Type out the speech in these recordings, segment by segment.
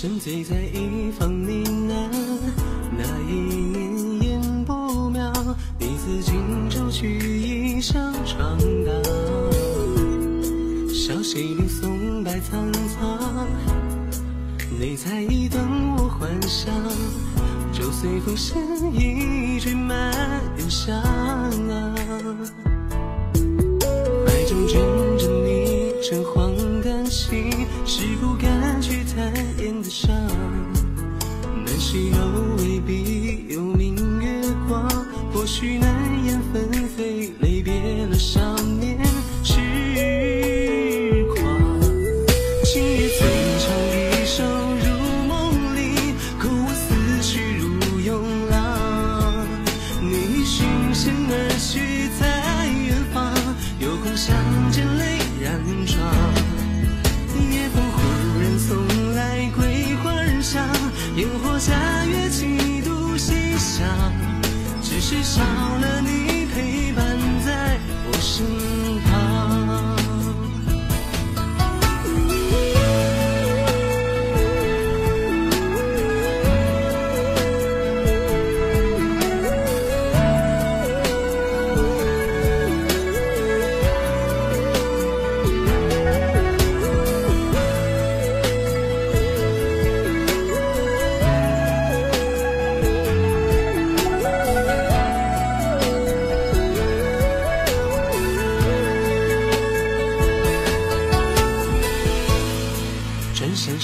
沉醉在一方呢喃。那一年烟不妙，彼此轻舟去一乡闯荡。小溪里松柏苍苍，你在等我还乡。就随风声一吹满原香。南溪柔未必有明月光，或许家月几度西厢，只是少了你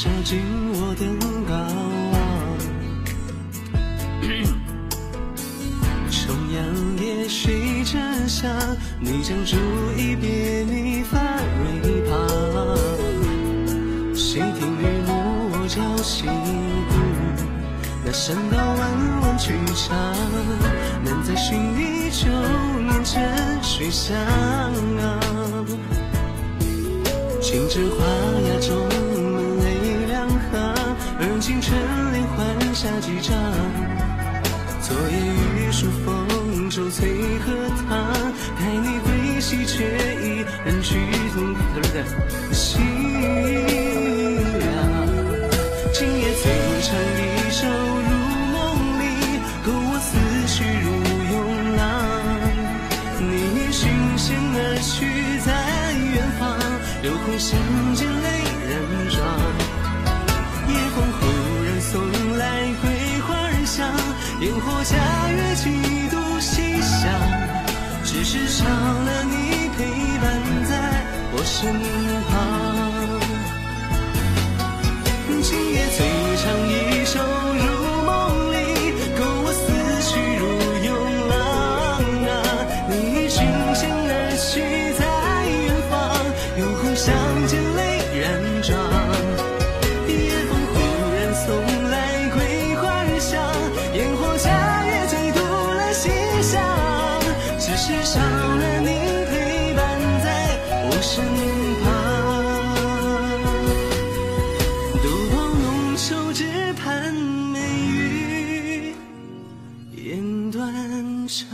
转身烧尽我登高望，重阳夜水沉香，你将竹意别你发蕊旁。谁听日暮我朝夕顾，那山道弯弯曲长，难再寻你旧年沉水香。轻枝花芽中，春莲换下几张。昨夜雨疏风骤催荷塘，待你归西却已人去同西凉。今夜醉唱一首入梦里，勾我思绪如涌浪。你寻仙而去，在远方，留空相见灯火佳月几度细想，只是少了你陪伴在我身旁。今夜醉唱一首如梦里，勾我思绪如涌浪。你已寻仙而去在远方，又恐相见泪染妆。是少了你陪伴在我身旁。独我浓愁，只盼美玉烟断肠。